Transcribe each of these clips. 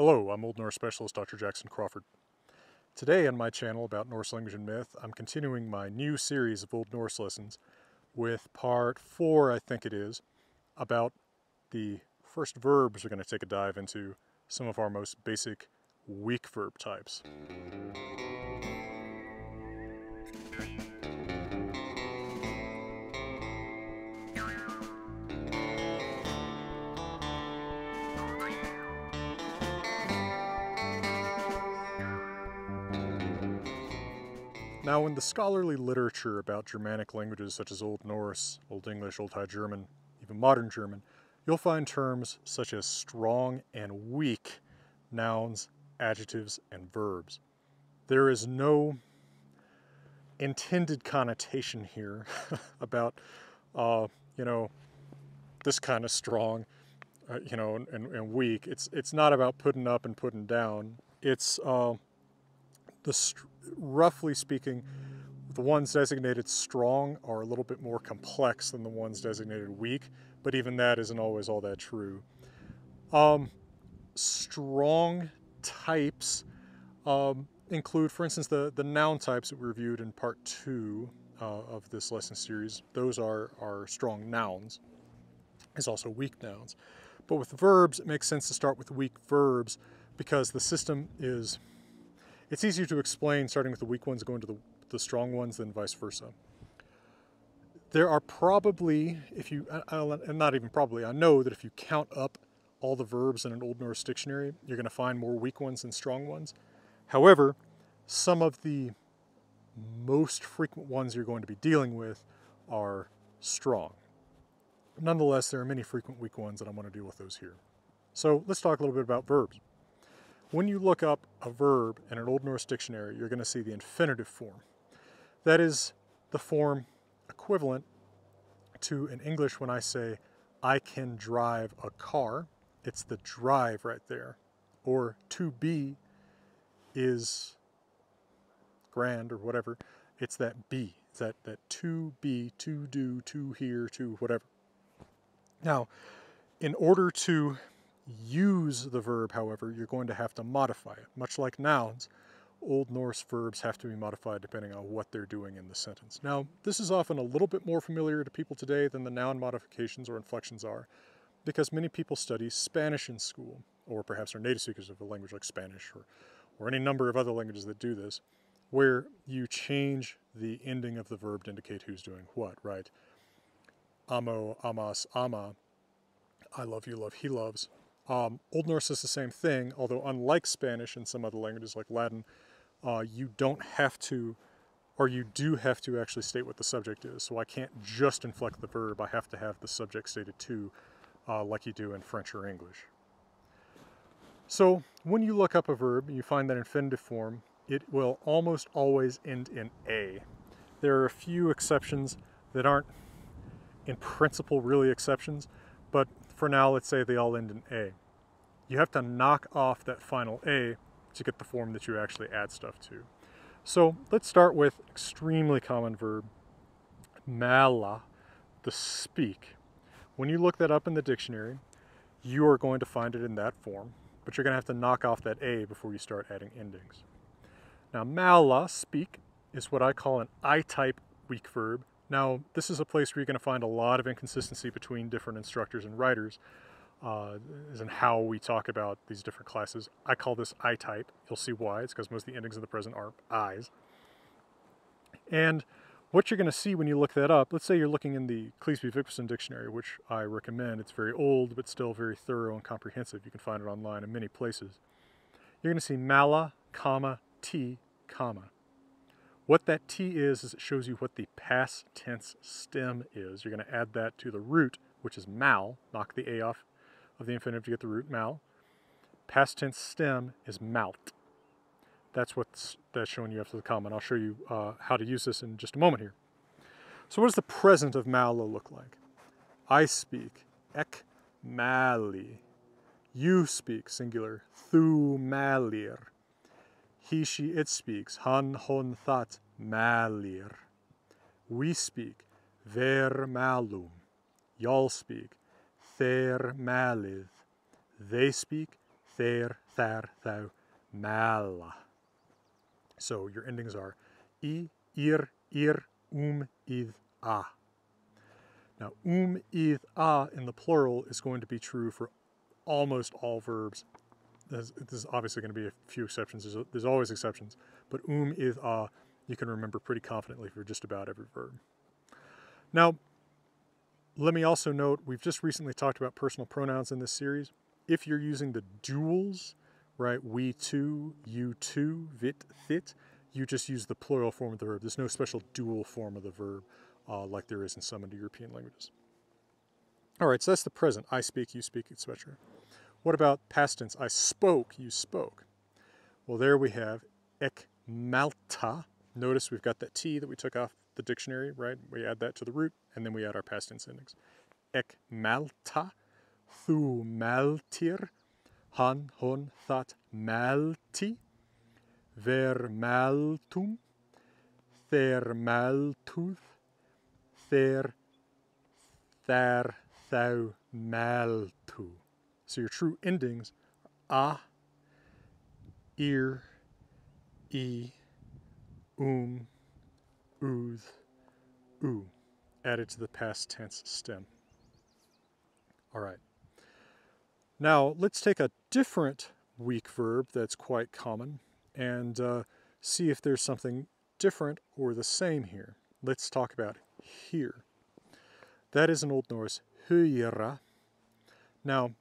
Hello, I'm Old Norse Specialist Dr. Jackson Crawford. Today on my channel about Norse language and myth, I'm continuing my new series of Old Norse lessons with part four, I think it is, about the first verbs we're going to take a dive into some of our most basic weak verb types. Now, in the scholarly literature about Germanic languages such as Old Norse, Old English, Old High German, even Modern German, you'll find terms such as strong and weak nouns, adjectives, and verbs. There is no intended connotation here about, uh, you know, this kind of strong, uh, you know, and, and, weak. It's it's not about putting up and putting down. It's uh, the roughly speaking, the ones designated strong are a little bit more complex than the ones designated weak, but even that isn't always all that true. Um, strong types um, include, for instance, the, the noun types that we reviewed in part two uh, of this lesson series. Those are, are strong nouns. There's also weak nouns. But with verbs, it makes sense to start with weak verbs because the system is it's easier to explain starting with the weak ones going to the, the strong ones than vice versa. There are probably, if you, and not even probably, I know that if you count up all the verbs in an Old Norse dictionary, you're going to find more weak ones than strong ones. However, some of the most frequent ones you're going to be dealing with are strong. Nonetheless, there are many frequent weak ones, and I want to deal with those here. So let's talk a little bit about verbs. When you look up a verb in an Old Norse dictionary, you're going to see the infinitive form. That is the form equivalent to in English when I say, I can drive a car. It's the drive right there. Or to be is grand or whatever. It's that be. That, that to be, to do, to hear, to whatever. Now, in order to use the verb, however, you're going to have to modify it. Much like nouns, Old Norse verbs have to be modified depending on what they're doing in the sentence. Now, this is often a little bit more familiar to people today than the noun modifications or inflections are, because many people study Spanish in school, or perhaps are native speakers of a language like Spanish, or, or any number of other languages that do this, where you change the ending of the verb to indicate who's doing what, right? Amo, amas, ama, I love, you love, he loves, um, Old Norse is the same thing, although unlike Spanish and some other languages like Latin, uh, you don't have to, or you do have to actually state what the subject is. So I can't just inflect the verb, I have to have the subject stated too, uh, like you do in French or English. So when you look up a verb and you find that infinitive form, it will almost always end in A. There are a few exceptions that aren't in principle really exceptions, but for now, let's say they all end in A. You have to knock off that final A to get the form that you actually add stuff to. So let's start with extremely common verb, mala, the speak. When you look that up in the dictionary, you are going to find it in that form, but you're going to have to knock off that A before you start adding endings. Now, mala, speak, is what I call an I-type weak verb now, this is a place where you're going to find a lot of inconsistency between different instructors and writers uh, as in how we talk about these different classes. I call this I-type. You'll see why. It's because most of the endings in the present aren't I's. And what you're going to see when you look that up, let's say you're looking in the Cleasby-Vigfusson dictionary, which I recommend. It's very old, but still very thorough and comprehensive. You can find it online in many places. You're going to see mala, comma, t, comma. What that T is, is it shows you what the past tense stem is. You're going to add that to the root, which is mal. Knock the A off of the infinitive to get the root mal. Past tense stem is malt. That's what's that's showing you after the comma. And I'll show you uh, how to use this in just a moment here. So what does the present of mala look like? I speak, ek mali. You speak, singular, thu malir. He, she, it speaks. Han, hon, that, malir. We speak. Ver malum. Y'all speak. Ther malith. They speak. Ther thar, thou, mala. So your endings are i, ir, ir, um, id, a. Now, um, id, a in the plural is going to be true for almost all verbs. There's, obviously going to be a few exceptions. There's, there's always exceptions. But um, id, a you can remember pretty confidently for just about every verb. Now, let me also note, we've just recently talked about personal pronouns in this series. If you're using the duals, right, we too, you too, vit, thit, you just use the plural form of the verb. There's no special dual form of the verb uh, like there is in some Indo-European languages. All right, so that's the present. I speak, you speak, etc. What about past tense? I spoke, you spoke. Well, there we have ek malta. Notice we've got that T that we took off the dictionary, right? We add that to the root, and then we add our past tense endings. Ek malta, thu maltir, han, hon, that malti, ver maltum, ther maltuth, ther, thar, thou maltu. So your true endings a, ear, e, um, ooth, oo, added to the past tense stem. All right. Now let's take a different weak verb that's quite common and uh, see if there's something different or the same here. Let's talk about here. That is an Old Norse hyra. Now,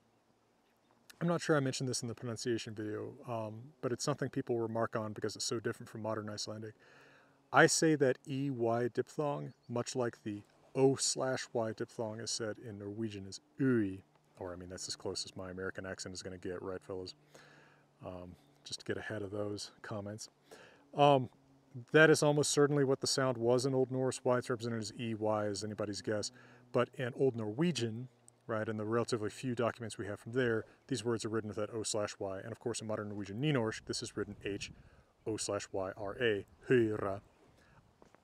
I'm not sure I mentioned this in the pronunciation video, um, but it's something people remark on because it's so different from modern Icelandic. I say that EY diphthong, much like the O slash Y diphthong is said in Norwegian, is ui, or I mean, that's as close as my American accent is going to get, right, fellas? Um, just to get ahead of those comments. Um, that is almost certainly what the sound was in Old Norse. Why it's represented as EY is anybody's guess. But in Old Norwegian, right, in the relatively few documents we have from there, these words are written with that O slash Y. And of course, in modern Norwegian Nynorsk, this is written H O slash Y R A, hyra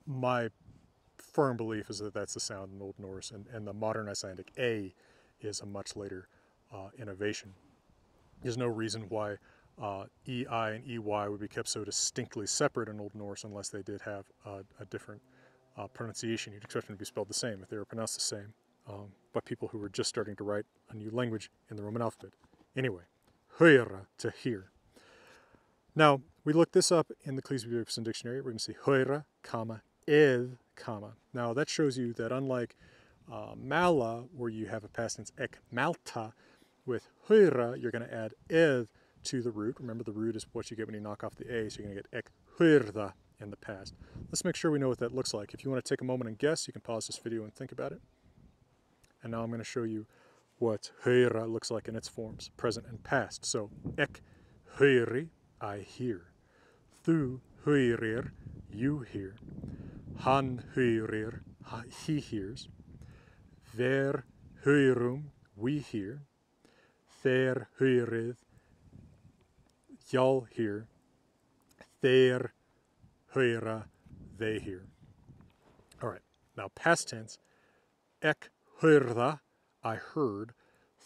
my firm belief is that that's the sound in Old Norse, and, and the modern Icelandic A is a much later uh, innovation. There's no reason why uh, EI and EY would be kept so distinctly separate in Old Norse unless they did have a different uh, pronunciation. You'd expect them to be spelled the same if they were pronounced the same um, by people who were just starting to write a new language in the Roman alphabet. Anyway, höra, to hear. Now, we looked this up in the Cleasby Dictionary. We're going to see höra, comma, id, comma. Now that shows you that unlike uh, mala, where you have a past tense ek malta, with hyra, you're going to add id to the root. Remember the root is what you get when you knock off the a, so you're going to get ek hyrda in the past. Let's make sure we know what that looks like. If you want to take a moment and guess, you can pause this video and think about it. And now I'm going to show you what hyra looks like in its forms, present and past. So ek hyri, I hear. Thu hyrir, you hear. Han höyrir, he hears. Ver höyrum, we hear. Ther höyrið, y'all hear. Ther höyra, they hear. All right, now past tense. Ek hörða, I heard.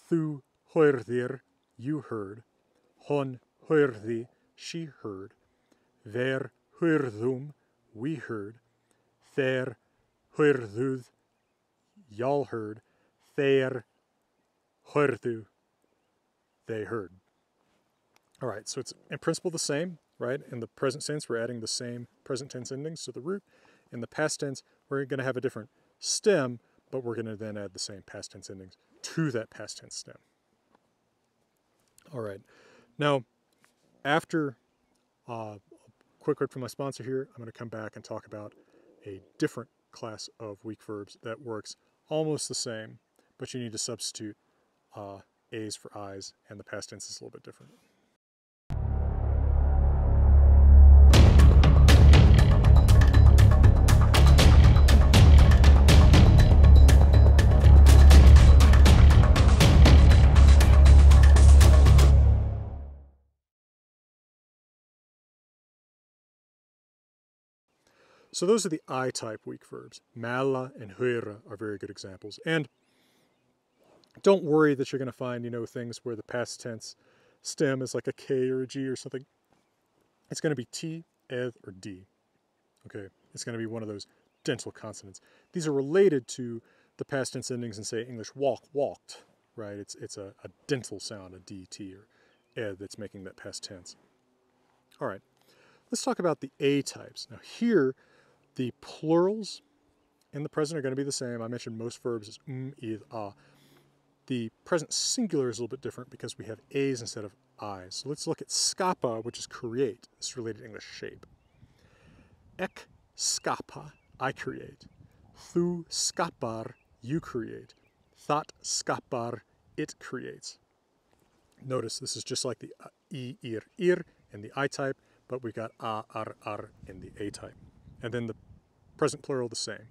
Thu hörðir, you heard. Hon hörði, she heard. Ver hörðum, we heard. Ther hörðuð, y'all heard. Ther hörðu, they heard. All right, so it's in principle the same, right? In the present tense, we're adding the same present tense endings to the root. In the past tense, we're going to have a different stem, but we're going to then add the same past tense endings to that past tense stem. All right, now after uh, a quick word from my sponsor here, I'm going to come back and talk about a different class of weak verbs that works almost the same, but you need to substitute uh, A's for I's, and the past tense is a little bit different. So those are the I-type weak verbs. Mala and höra are very good examples. And don't worry that you're going to find, you know, things where the past tense stem is like a K or a G or something, it's going to be T, eth, or D. Okay, it's going to be one of those dental consonants. These are related to the past tense endings in, say, English walk, walked, right? It's, it's a, a dental sound, a D, T, or ed that's making that past tense. All right, let's talk about the A types. Now here, the plurals in the present are going to be the same. I mentioned most verbs is um, id, ah. The present singular is a little bit different because we have A's instead of I's. So let's look at skapa, which is create. It's related English shape. Ek skapa, I create. Thu skapar, you create. That skapar, it creates. Notice this is just like the i, ir, ir in the I type, but we've got a, ar, ar in the A type. And then the present plural the same.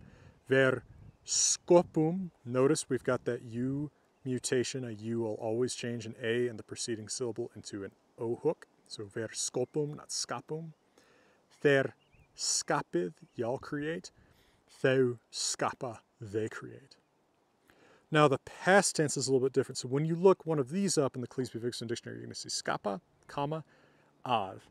Ver scopum, notice we've got that U mutation. A U will always change an A in the preceding syllable into an O hook. So ver scopum, not scapum. Ther scapid, y'all create. Thou scapa, they create. Now the past tense is a little bit different. So when you look one of these up in the Cleasby-Vigfusson dictionary, you're going to see scapa, comma, av.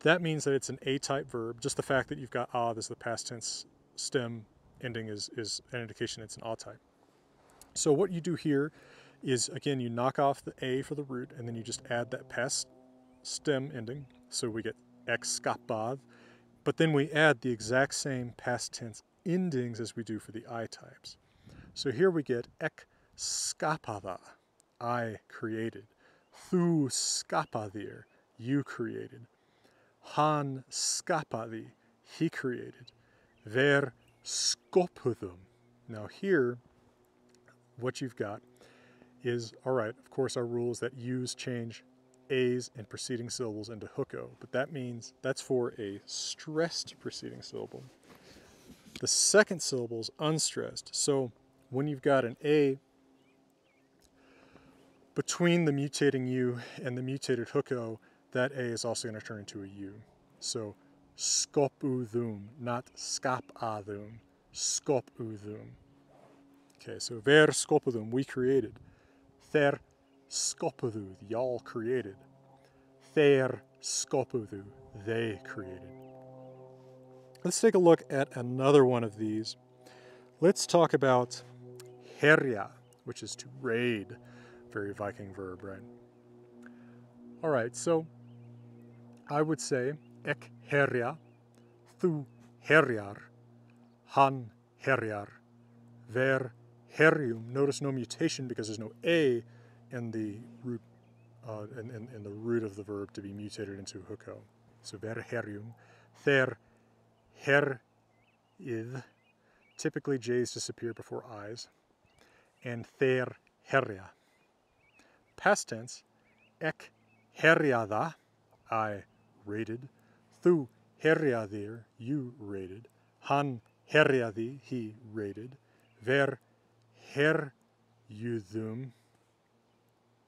That means that it's an A-type verb. Just the fact that you've got ah, av as the past tense stem ending is, is an indication it's an A type. So what you do here is, again, you knock off the A for the root, and then you just add that past stem ending. So we get excapad, but then we add the exact same past tense endings as we do for the I types. So here we get excapada, I created. Thu scapadir, you created. Han scapadi, he created. Ver scopudum. Now here, what you've got is, all right, of course our rule is that U's change A's and preceding syllables into hooko, but that means that's for a stressed preceding syllable. The second syllable is unstressed. So when you've got an A between the mutating U and the mutated hooko, that A is also going to turn into a U. So skopudum, not skapadum, skopudum. Okay, so ver skopudum, we created. Ther skopudu, y'all created. Ther skopudu, they created. Let's take a look at another one of these. Let's talk about herja, which is to raid. Very Viking verb, right? All right, so I would say ek herja, thu herjar, han herjar, ver herjum. Notice no mutation because there's no a in the root uh, in, in, in, the root of the verb to be mutated into hooko. So ver herjum, ther her id. Typically J's disappear before I's. And ther herja. Past tense, ek herjada, I rated. Thu herjadir, you rated. Han herjadi, he rated. Ver her, herjudum.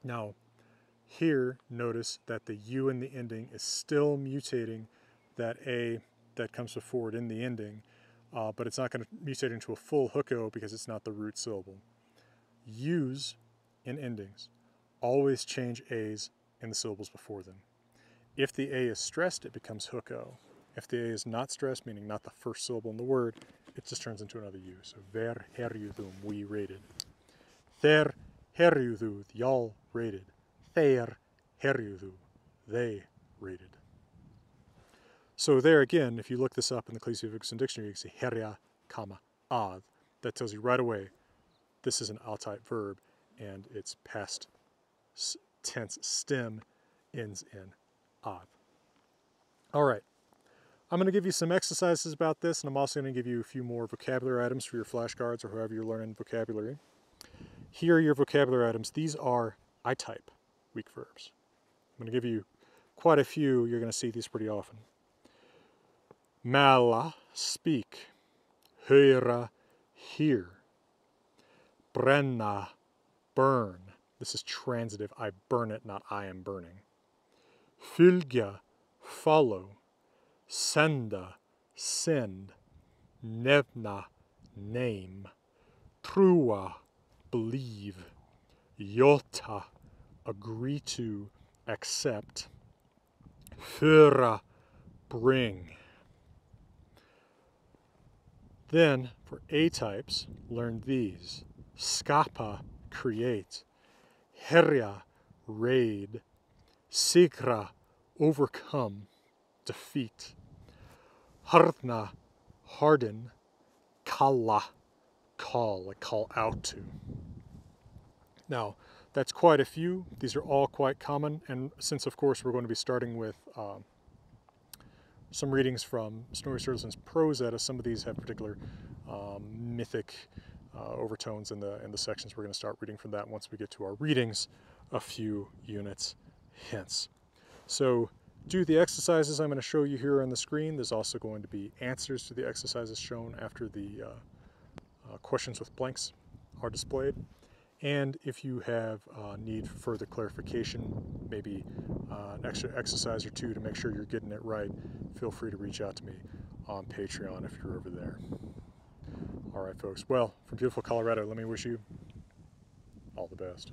Now, here, notice that the U in the ending is still mutating that A that comes before it in the ending, uh, but it's not going to mutate into a full hooko because it's not the root syllable. U's in endings always change A's in the syllables before them. If the A is stressed, it becomes hooko. If the A is not stressed, meaning not the first syllable in the word, it just turns into another U. So ver herjudum, we rated. Ther herjudud, y'all rated. Ther herjudu, they rated. So there again, if you look this up in the Cleasby Dictionary, you can see heria, comma, ad. That tells you right away this is an all-type verb and its past tense stem ends in All right. I'm going to give you some exercises about this, and I'm also going to give you a few more vocabulary items for your flashcards or however you're learning vocabulary. Here are your vocabulary items. These are I-type weak verbs. I'm going to give you quite a few. You're going to see these pretty often. Mala, speak. Höra, hear. Brenna, burn. This is transitive. I burn it, not I am burning. Fylgja, follow. Senda, send. Nevna, name. Trua, believe. Yota, agree to. accept. Föra, bring. Then, for A types, learn these. Skapa, create. Herja, raid. Sigra, overcome, defeat. Harna, harden. Kalla, call, call out to. Now, that's quite a few. These are all quite common, and since, of course, we're going to be starting with um, some readings from Snorri Sturluson's prose edda. Some of these have particular um, mythic uh, overtones in the in the sections. We're going to start reading from that once we get to our readings, a few units hence. So do the exercises I'm going to show you here on the screen. There's also going to be answers to the exercises shown after the uh, uh, questions with blanks are displayed. And if you have uh, need for further clarification, maybe uh, an extra exercise or two to make sure you're getting it right, feel free to reach out to me on Patreon if you're over there. All right, folks. Well, from beautiful Colorado, let me wish you all the best.